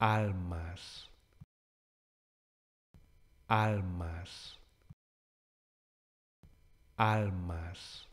almas, almas, almas.